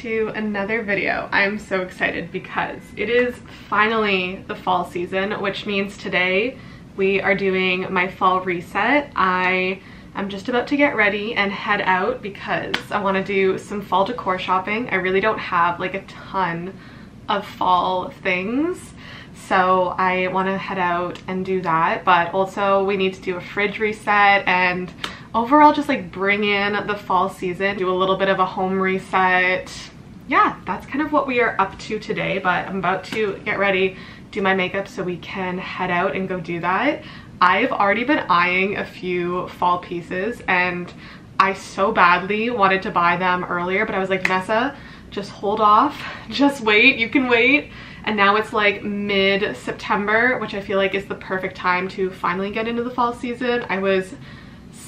to another video. I'm so excited because it is finally the fall season which means today we are doing my fall reset. I am just about to get ready and head out because i want to do some fall decor shopping. I really don't have like a ton of fall things so I want to head out and do that. But also we need to do a fridge reset and overall just like bring in the fall season, do a little bit of a home reset. Yeah, that's kind of what we are up to today, but I'm about to get ready, do my makeup so we can head out and go do that. I've already been eyeing a few fall pieces and I so badly wanted to buy them earlier, but I was like, Vanessa, just hold off, just wait, you can wait. And now it's like mid-September, which I feel like is the perfect time to finally get into the fall season. I was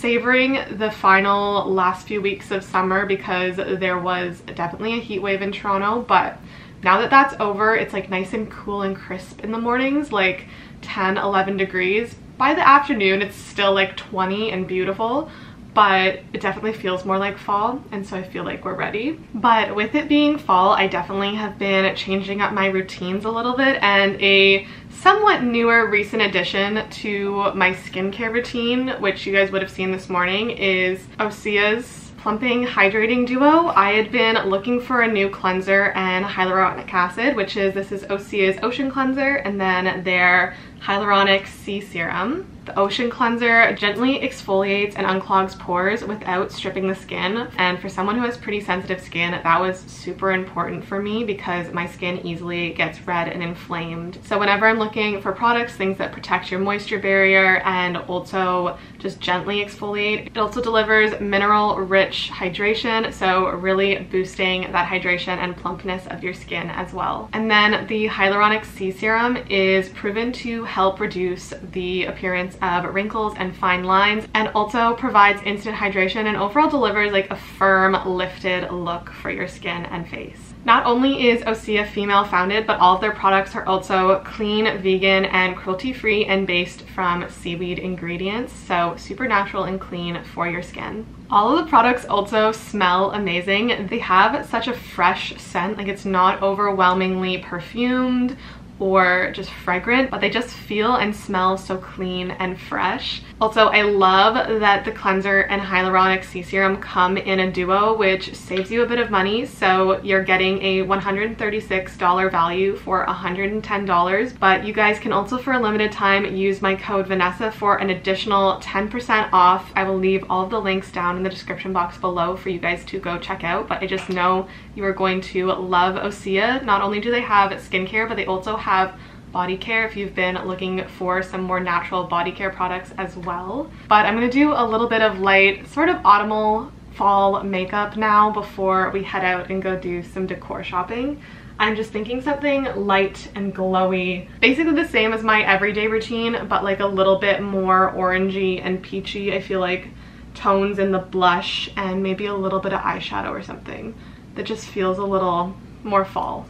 savoring the final last few weeks of summer because there was definitely a heat wave in Toronto, but now that that's over, it's like nice and cool and crisp in the mornings, like 10, 11 degrees. By the afternoon, it's still like 20 and beautiful, but it definitely feels more like fall and so I feel like we're ready. But with it being fall, I definitely have been changing up my routines a little bit and a somewhat newer recent addition to my skincare routine, which you guys would have seen this morning, is Osea's Plumping Hydrating Duo. I had been looking for a new cleanser and hyaluronic acid, which is, this is Osea's Ocean Cleanser, and then their Hyaluronic C Serum. The Ocean Cleanser gently exfoliates and unclogs pores without stripping the skin. And for someone who has pretty sensitive skin, that was super important for me because my skin easily gets red and inflamed. So whenever I'm looking for products, things that protect your moisture barrier and also just gently exfoliate, it also delivers mineral rich hydration. So really boosting that hydration and plumpness of your skin as well. And then the Hyaluronic C Serum is proven to help reduce the appearance of wrinkles and fine lines and also provides instant hydration and overall delivers like a firm lifted look for your skin and face. Not only is Osea female founded, but all of their products are also clean, vegan, and cruelty free and based from seaweed ingredients. So super natural and clean for your skin. All of the products also smell amazing. They have such a fresh scent, like it's not overwhelmingly perfumed or just fragrant, but they just feel and smell so clean and fresh. Also, I love that the cleanser and hyaluronic C serum come in a duo, which saves you a bit of money. So you're getting a $136 value for $110, but you guys can also for a limited time use my code Vanessa for an additional 10% off. I will leave all of the links down in the description box below for you guys to go check out, but I just know you are going to love Osea. Not only do they have skincare, but they also have have body care if you've been looking for some more natural body care products as well. But I'm to do a little bit of light, sort of autumnal fall makeup now before we head out and go do some decor shopping. I'm just thinking something light and glowy, basically the same as my everyday routine, but like a little bit more orangey and peachy. I feel like tones in the blush and maybe a little bit of eyeshadow or something that just feels a little more fall.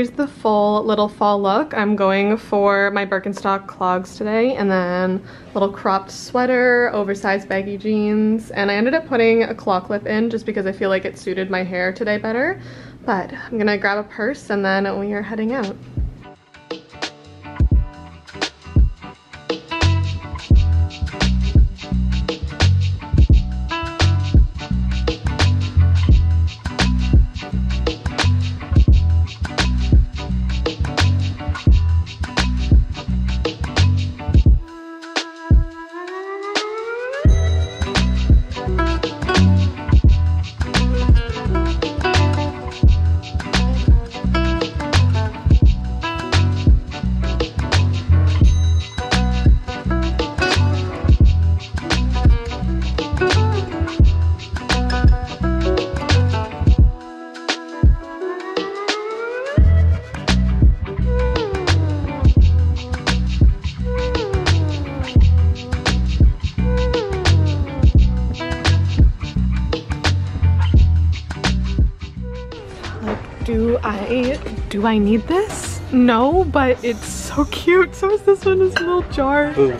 Here's the full little fall look. I'm going for my Birkenstock clogs today and then little cropped sweater, oversized baggy jeans, and I ended up putting a claw clip in just because I feel like it suited my hair today better. But I'm gonna grab a purse and then we are heading out. Do I need this? No, but it's so cute. So is this one, this little jar. Ooh.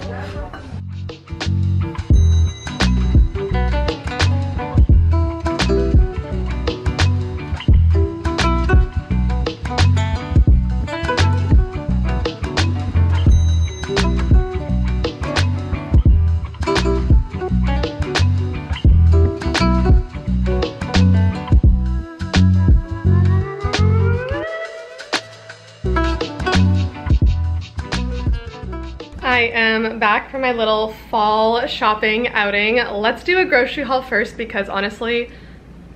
Am back from my little fall shopping outing. Let's do a grocery haul first because honestly,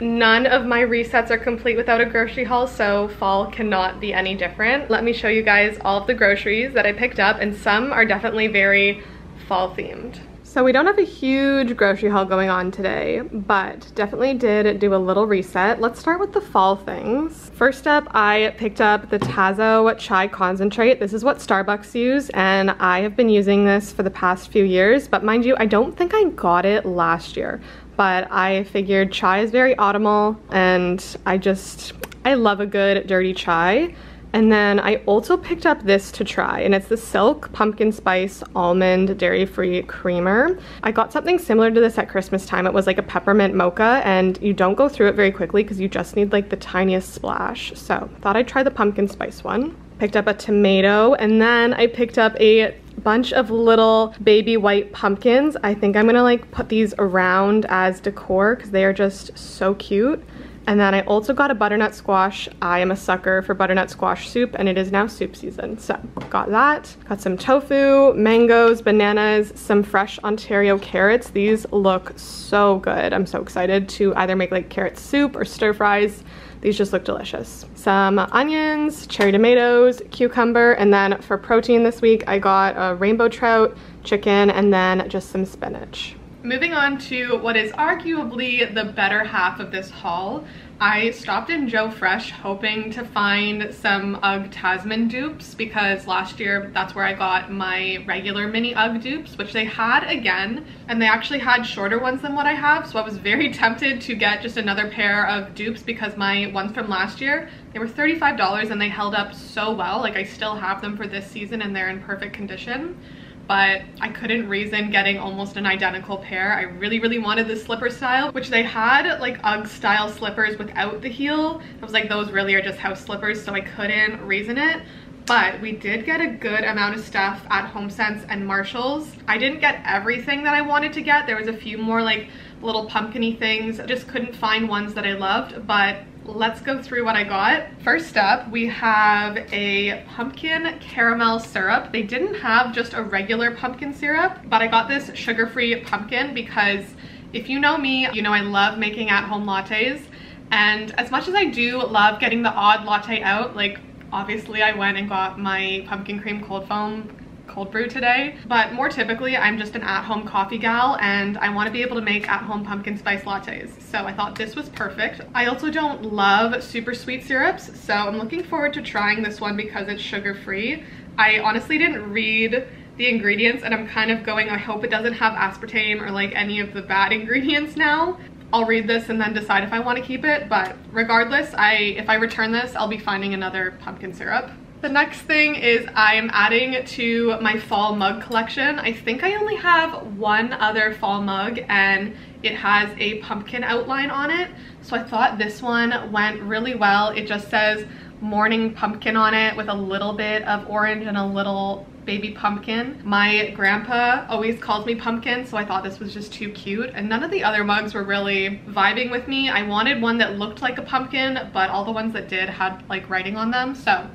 none of my resets are complete without a grocery haul, so fall cannot be any different. Let me show you guys all of the groceries that I picked up and some are definitely very fall themed. So we don't have a huge grocery haul going on today, but definitely did do a little reset. Let's start with the fall things. First up, I picked up the Tazo Chai Concentrate. This is what Starbucks use, and I have been using this for the past few years, but mind you, I don't think I got it last year, but I figured chai is very autumnal, and I just, I love a good dirty chai. And then I also picked up this to try and it's the Silk Pumpkin Spice Almond Dairy Free Creamer. I got something similar to this at Christmas time. It was like a peppermint mocha and you don't go through it very quickly because you just need like the tiniest splash. So thought I'd try the pumpkin spice one. Picked up a tomato and then I picked up a bunch of little baby white pumpkins. I think I'm gonna like put these around as decor because they are just so cute. And then I also got a butternut squash. I am a sucker for butternut squash soup and it is now soup season. So got that. Got some tofu, mangoes, bananas, some fresh Ontario carrots. These look so good. I'm so excited to either make like carrot soup or stir fries. These just look delicious. Some onions, cherry tomatoes, cucumber, and then for protein this week, I got a rainbow trout, chicken, and then just some spinach. Moving on to what is arguably the better half of this haul, I stopped in Joe Fresh hoping to find some UGG Tasman dupes because last year that's where I got my regular mini UGG dupes, which they had again, and they actually had shorter ones than what I have, so I was very tempted to get just another pair of dupes because my ones from last year, they were $35 and they held up so well. Like I still have them for this season and they're in perfect condition but I couldn't reason getting almost an identical pair. I really, really wanted the slipper style, which they had like UGG style slippers without the heel. I was like, those really are just house slippers, so I couldn't reason it. But we did get a good amount of stuff at HomeSense and Marshalls. I didn't get everything that I wanted to get. There was a few more like little pumpkiny things. I just couldn't find ones that I loved, but let's go through what I got. First up, we have a pumpkin caramel syrup. They didn't have just a regular pumpkin syrup, but I got this sugar-free pumpkin because if you know me, you know I love making at-home lattes. And as much as I do love getting the odd latte out, like obviously I went and got my pumpkin cream cold foam cold brew today. But more typically, I'm just an at-home coffee gal and I want to be able to make at-home pumpkin spice lattes. So I thought this was perfect. I also don't love super sweet syrups, so I'm looking forward to trying this one because it's sugar-free. I honestly didn't read the ingredients and I'm kind of going, I hope it doesn't have aspartame or like any of the bad ingredients now. I'll read this and then decide if I want to keep it, but regardless, I if I return this, I'll be finding another pumpkin syrup. The next thing is I'm adding to my fall mug collection. I think I only have one other fall mug and it has a pumpkin outline on it. So I thought this one went really well. It just says morning pumpkin on it with a little bit of orange and a little baby pumpkin. My grandpa always calls me pumpkin, so I thought this was just too cute. And none of the other mugs were really vibing with me. I wanted one that looked like a pumpkin, but all the ones that did had like writing on them. So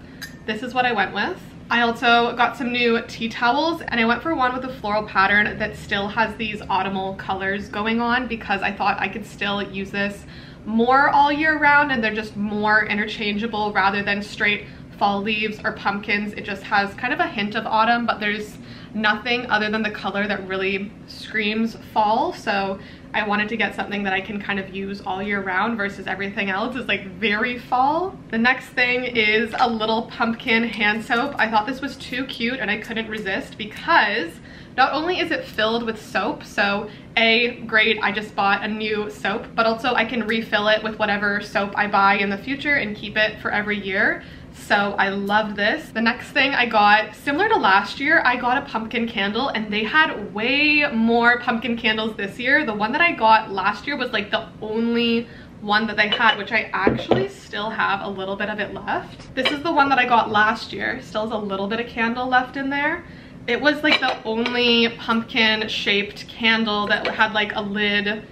this is what I went with. I also got some new tea towels and I went for one with a floral pattern that still has these autumnal colors going on because I thought I could still use this more all year round and they're just more interchangeable rather than straight fall leaves or pumpkins. It just has kind of a hint of autumn, but there's nothing other than the color that really screams fall. So I wanted to get something that I can kind of use all year round versus everything else is like very fall. The next thing is a little pumpkin hand soap. I thought this was too cute and I couldn't resist because not only is it filled with soap, so A, great, I just bought a new soap, but also I can refill it with whatever soap I buy in the future and keep it for every year. So I love this. The next thing I got, similar to last year, I got a pumpkin candle and they had way more pumpkin candles this year. The one that I got last year was like the only one that they had, which I actually still have a little bit of it left. This is the one that I got last year. Still has a little bit of candle left in there. It was like the only pumpkin shaped candle that had like a lid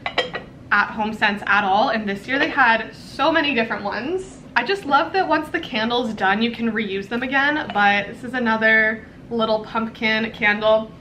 at HomeSense at all. And this year they had so many different ones. I just love that once the candle's done, you can reuse them again. But this is another little pumpkin candle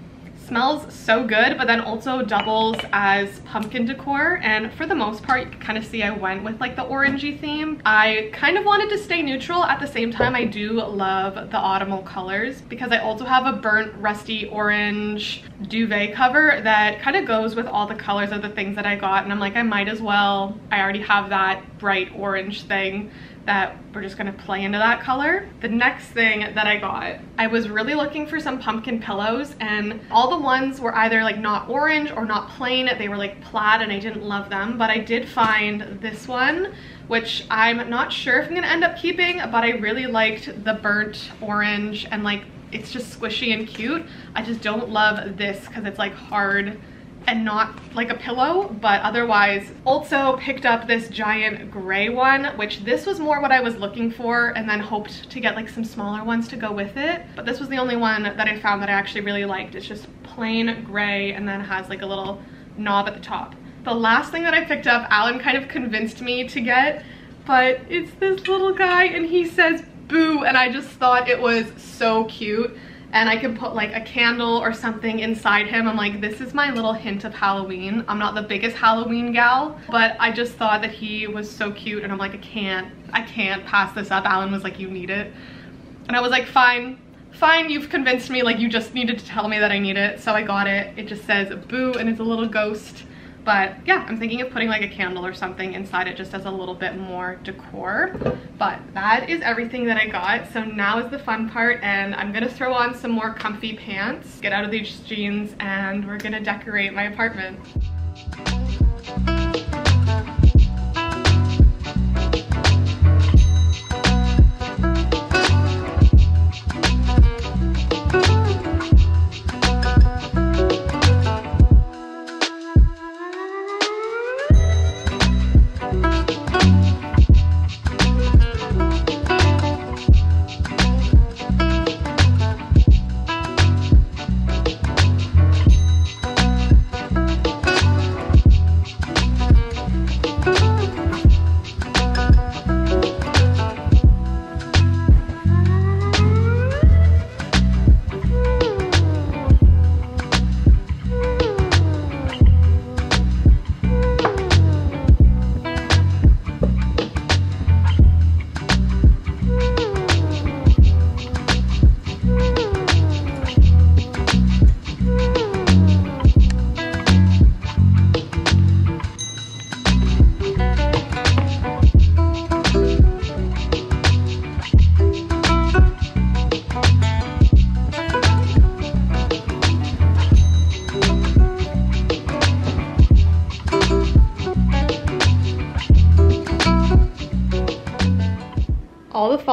smells so good but then also doubles as pumpkin decor and for the most part you kind of see I went with like the orangey theme. I kind of wanted to stay neutral at the same time I do love the autumnal colors because I also have a burnt rusty orange duvet cover that kind of goes with all the colors of the things that I got and I'm like I might as well I already have that bright orange thing that we're just gonna play into that color. The next thing that I got, I was really looking for some pumpkin pillows and all the ones were either like not orange or not plain. They were like plaid and I didn't love them, but I did find this one, which I'm not sure if I'm gonna end up keeping, but I really liked the burnt orange and like it's just squishy and cute. I just don't love this because it's like hard and not like a pillow but otherwise also picked up this giant gray one which this was more what I was looking for and then hoped to get like some smaller ones to go with it. But this was the only one that I found that I actually really liked. It's just plain gray and then has like a little knob at the top. The last thing that I picked up Alan kind of convinced me to get but it's this little guy and he says boo and I just thought it was so cute and I could put like a candle or something inside him. I'm like, this is my little hint of Halloween. I'm not the biggest Halloween gal, but I just thought that he was so cute and I'm like, I can't, I can't pass this up. Alan was like, you need it. And I was like, fine, fine, you've convinced me, like you just needed to tell me that I need it. So I got it. It just says boo and it's a little ghost but yeah, I'm thinking of putting like a candle or something inside it just as a little bit more decor. But that is everything that I got. So now is the fun part and I'm gonna throw on some more comfy pants, get out of these jeans, and we're gonna decorate my apartment.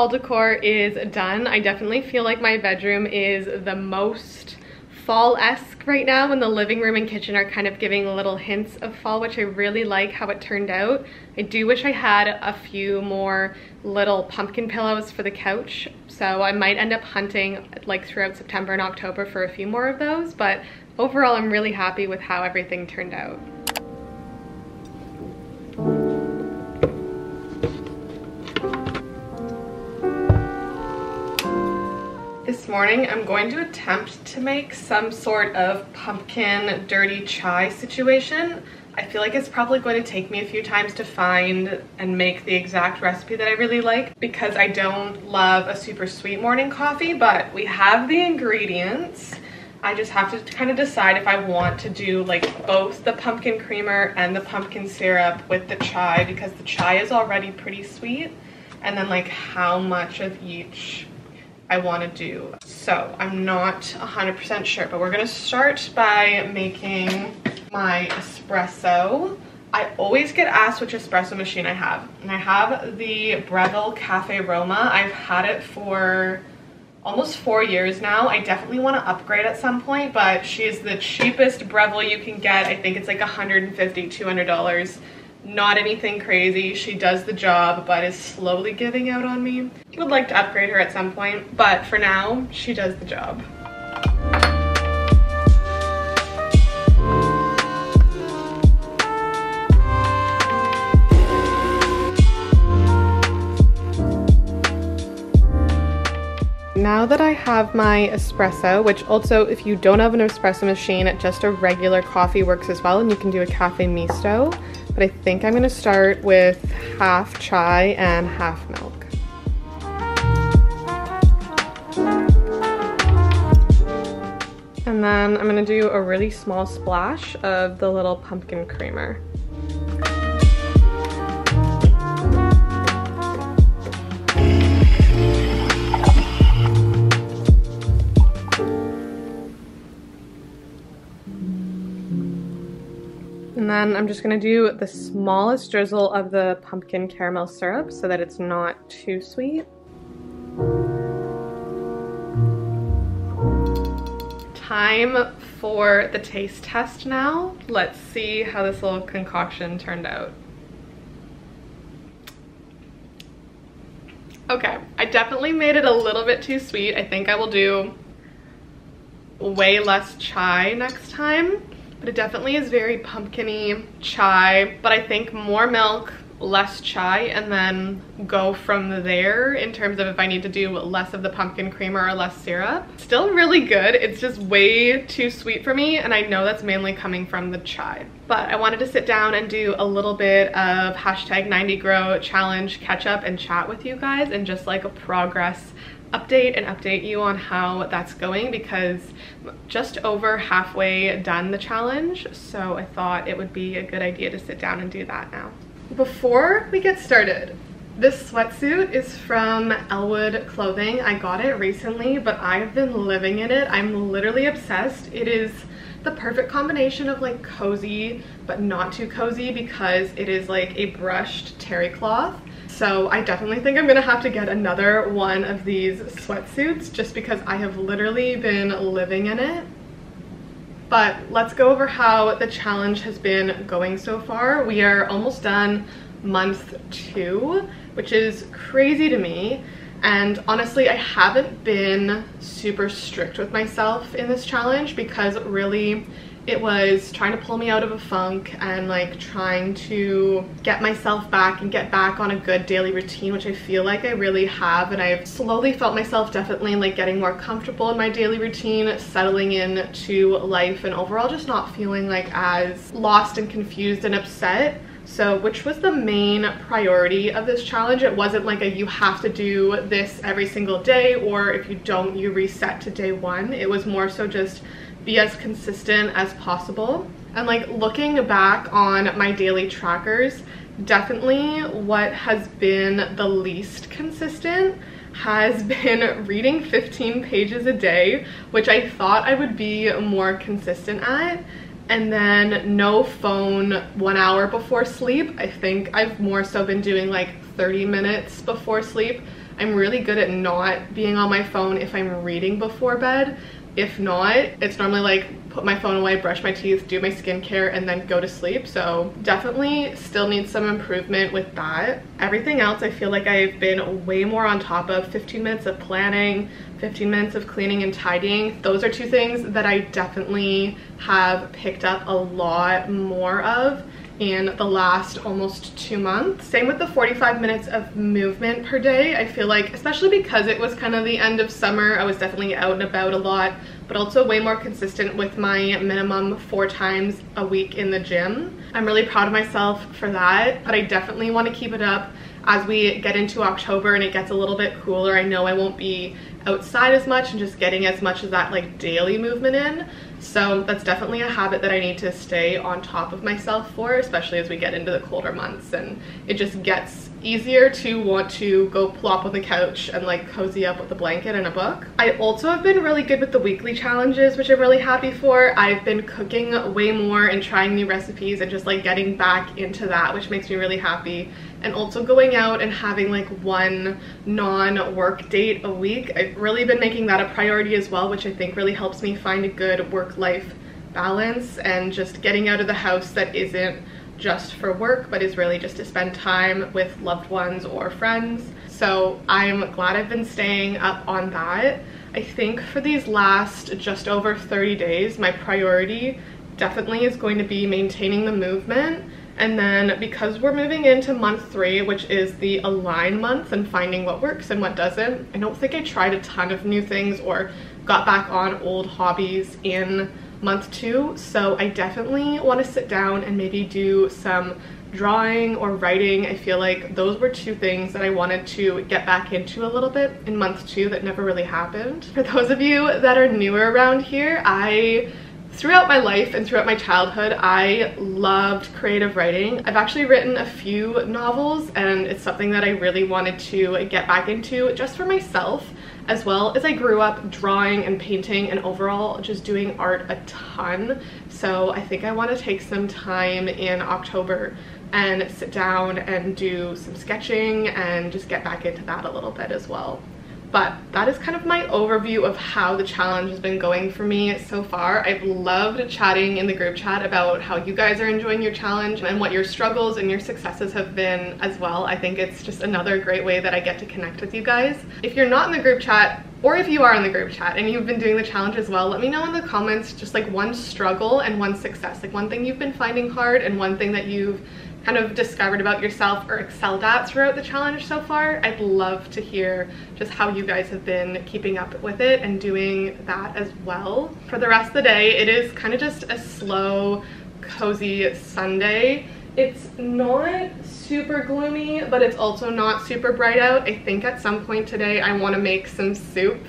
Fall decor is done. I definitely feel like my bedroom is the most fall-esque right now when the living room and kitchen are kind of giving little hints of fall, which I really like how it turned out. I do wish I had a few more little pumpkin pillows for the couch, so I might end up hunting like throughout September and October for a few more of those, but overall I'm really happy with how everything turned out. Morning I'm going to attempt to make some sort of pumpkin dirty chai situation. I feel like it's probably going to take me a few times to find and make the exact recipe that I really like because I don't love a super sweet morning coffee, but we have the ingredients. I just have to kind of decide if I want to do like both the pumpkin creamer and the pumpkin syrup with the chai because the chai is already pretty sweet and then like how much of each I want to do. So I'm not 100% sure, but we're going to start by making my espresso. I always get asked which espresso machine I have. And I have the Breville Cafe Roma. I've had it for almost four years now. I definitely want to upgrade at some point, but she is the cheapest Breville you can get. I think it's like $150, $200. Not anything crazy. She does the job, but is slowly giving out on me. Would like to upgrade her at some point, but for now, she does the job. Now that I have my espresso, which also if you don't have an espresso machine, just a regular coffee works as well and you can do a cafe misto. But I think I'm gonna start with half chai and half milk. And then I'm gonna do a really small splash of the little pumpkin creamer. Then I'm just gonna do the smallest drizzle of the pumpkin caramel syrup so that it's not too sweet. Time for the taste test now. Let's see how this little concoction turned out. Okay, I definitely made it a little bit too sweet. I think I will do way less chai next time but it definitely is very pumpkiny chai, but I think more milk, less chai, and then go from there in terms of if I need to do less of the pumpkin creamer or less syrup. Still really good. It's just way too sweet for me, and I know that's mainly coming from the chai. But I wanted to sit down and do a little bit of hashtag 90 grow challenge catch up and chat with you guys and just like a progress update and update you on how that's going because just over halfway done the challenge so I thought it would be a good idea to sit down and do that now. Before we get started, this sweatsuit is from Elwood Clothing. I got it recently, but I've been living in it. I'm literally obsessed. It is the perfect combination of like cozy, but not too cozy because it is like a brushed terry cloth so I definitely think I'm gonna have to get another one of these sweatsuits just because I have literally been living in it. But let's go over how the challenge has been going so far. We are almost done month two, which is crazy to me. And honestly, I haven't been super strict with myself in this challenge because really it was trying to pull me out of a funk and like trying to get myself back and get back on a good daily routine which I feel like I really have. And I've slowly felt myself definitely like getting more comfortable in my daily routine settling into life and overall just not feeling like as lost and confused and upset so which was the main priority of this challenge it wasn't like a you have to do this every single day or if you don't you reset to day one it was more so just be as consistent as possible. And like looking back on my daily trackers, definitely what has been the least consistent has been reading 15 pages a day, which I thought I would be more consistent at. And then no phone one hour before sleep. I think I've more so been doing like 30 minutes before sleep. I'm really good at not being on my phone if I'm reading before bed. If not, it's normally like put my phone away, brush my teeth, do my skincare, and then go to sleep. So definitely still need some improvement with that. Everything else I feel like I've been way more on top of. 15 minutes of planning, 15 minutes of cleaning and tidying. Those are two things that I definitely have picked up a lot more of in the last almost two months. Same with the 45 minutes of movement per day. I feel like, especially because it was kind of the end of summer, I was definitely out and about a lot, but also way more consistent with my minimum four times a week in the gym. I'm really proud of myself for that, but I definitely want to keep it up as we get into October and it gets a little bit cooler. I know I won't be outside as much and just getting as much of that like daily movement in. So that's definitely a habit that I need to stay on top of myself for, especially as we get into the colder months and it just gets easier to want to go plop on the couch and like cozy up with a blanket and a book. I also have been really good with the weekly challenges, which I'm really happy for. I've been cooking way more and trying new recipes and just like getting back into that, which makes me really happy. And also going out and having like one non-work date a week. I've really been making that a priority as well, which I think really helps me find a good work-life balance and just getting out of the house that isn't just for work, but is really just to spend time with loved ones or friends. So I'm glad I've been staying up on that. I think for these last just over 30 days, my priority definitely is going to be maintaining the movement. And then because we're moving into month three, which is the align month and finding what works and what doesn't, I don't think I tried a ton of new things or got back on old hobbies in month two. So I definitely want to sit down and maybe do some drawing or writing. I feel like those were two things that I wanted to get back into a little bit in month two that never really happened. For those of you that are newer around here, I throughout my life and throughout my childhood, I loved creative writing. I've actually written a few novels and it's something that I really wanted to get back into just for myself as well as I grew up drawing and painting and overall just doing art a ton. So I think I want to take some time in October and sit down and do some sketching and just get back into that a little bit as well. But that is kind of my overview of how the challenge has been going for me so far. I've loved chatting in the group chat about how you guys are enjoying your challenge and what your struggles and your successes have been as well. I think it's just another great way that I get to connect with you guys. If you're not in the group chat, or if you are in the group chat and you've been doing the challenge as well, let me know in the comments just like one struggle and one success. Like one thing you've been finding hard and one thing that you've kind of discovered about yourself or excelled at throughout the challenge so far. I'd love to hear just how you guys have been keeping up with it and doing that as well. For the rest of the day, it is kind of just a slow, cozy Sunday. It's not super gloomy, but it's also not super bright out. I think at some point today I want to make some soup.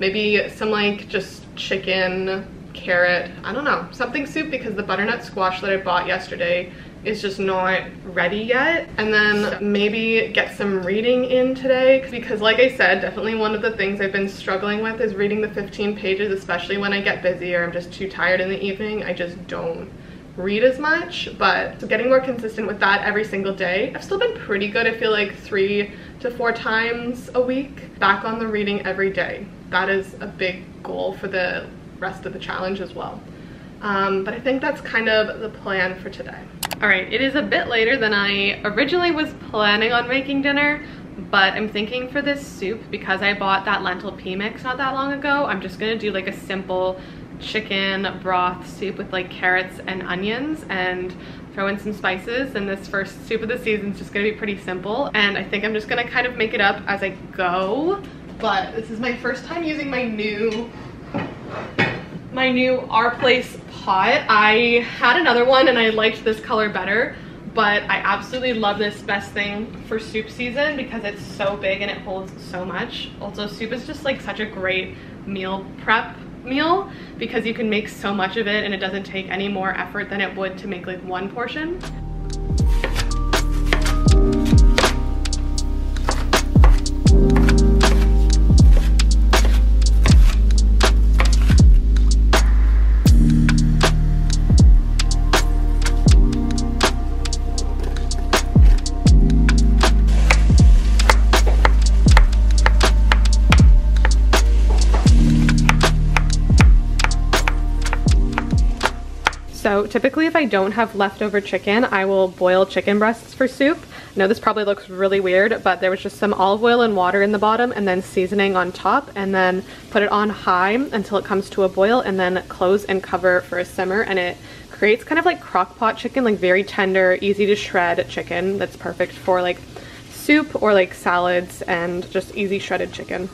Maybe some like just chicken, carrot, I don't know, something soup because the butternut squash that I bought yesterday is just not ready yet. And then maybe get some reading in today because like I said, definitely one of the things I've been struggling with is reading the 15 pages, especially when I get busy or I'm just too tired in the evening. I just don't read as much, but getting more consistent with that every single day. I've still been pretty good, I feel like three to four times a week back on the reading every day. That is a big goal for the rest of the challenge as well. Um, but I think that's kind of the plan for today. All right, it is a bit later than I originally was planning on making dinner, but I'm thinking for this soup, because I bought that lentil pea mix not that long ago, I'm just gonna do like a simple chicken broth soup with like carrots and onions and throw in some spices and this first soup of the season is just gonna be pretty simple and I think I'm just gonna kind of make it up as I go. But this is my first time using my new my new Our Place pot. I had another one and I liked this color better, but I absolutely love this best thing for soup season because it's so big and it holds so much. Also, soup is just like such a great meal prep meal because you can make so much of it and it doesn't take any more effort than it would to make like one portion. Typically if I don't have leftover chicken, I will boil chicken breasts for soup. I know this probably looks really weird, but there was just some olive oil and water in the bottom and then seasoning on top and then put it on high until it comes to a boil and then close and cover for a simmer and it creates kind of like crock pot chicken, like very tender, easy to shred chicken that's perfect for like soup or like salads and just easy shredded chicken.